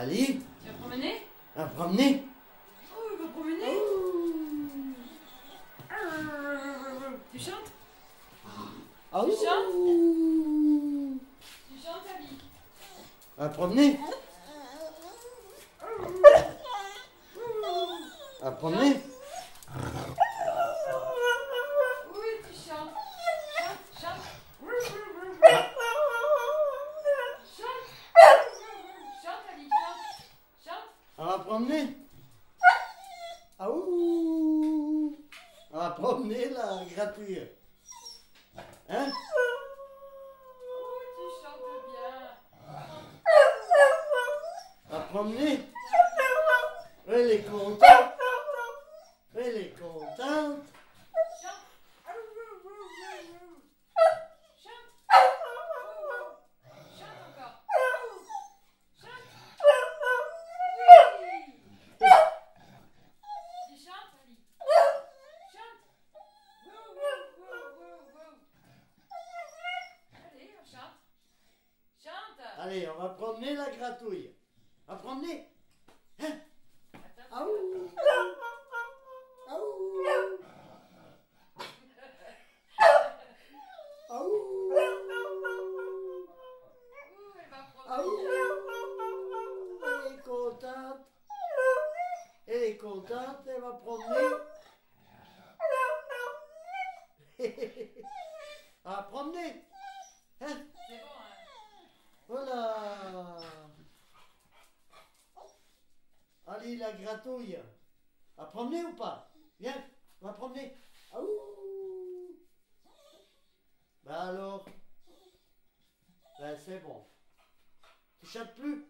Ali, Tu vas promener à promener. Oh, il va promener Tu chantes Ah, Tu ouh. Tu chantes, Ali À promener. À promener. Oui, tu chantes. Chante, chante. Chante. Chante, Ali, chante. Chante. On va promener. Ah ouh. On va promener la gratouille. Hein? Oh, tu chantes bien. On va promener. Elle est contente. Allez, on va promener la gratouille. On va promener. Ah ouh. Ah ouh. Ouh, elle. Elle est contente. Elle est contente, elle va promener. On va promener. Hein hein? La gratouille. À promener ou pas? Viens, on va promener. Ah Bah alors? Bah c'est bon. Tu chantes plus?